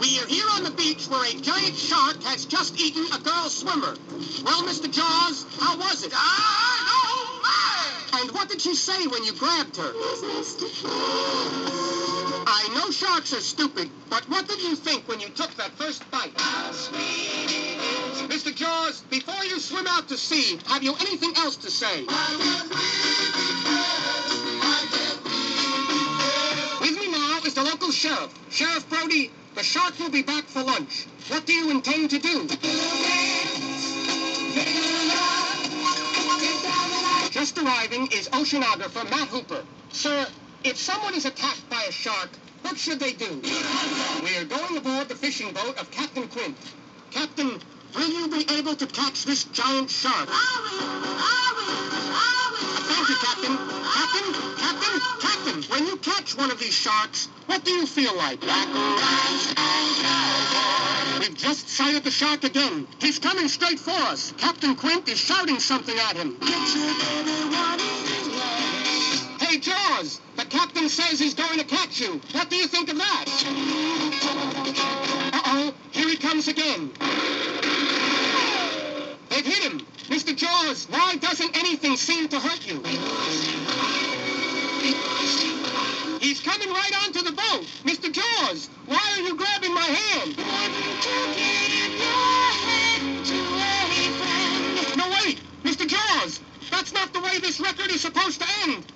We are here on the beach where a giant shark has just eaten a girl swimmer. Well, Mr. Jaws, how was it? And what did she say when you grabbed her? I know sharks are stupid, but what did you think when you took that first bite? Mr. Jaws, before you swim out to sea, have you anything else to say? The local sheriff. Sheriff Brody, the shark will be back for lunch. What do you intend to do? Just arriving is oceanographer Matt Hooper. Sir, if someone is attacked by a shark, what should they do? We are going aboard the fishing boat of Captain Quint. Captain, will you be able to catch this giant shark? Thank Captain, when you catch one of these sharks, what do you feel like? We've just sighted the shark again. He's coming straight for us. Captain Quint is shouting something at him. Hey, Jaws, the captain says he's going to catch you. What do you think of that? Uh-oh, here he comes again. They've hit him. Mr. Jaws, why doesn't anything seem to hurt you? He's coming right onto the boat. Mr. Jaws, why are you grabbing my hand? No, wait! Mr. Jaws! That's not the way this record is supposed to end!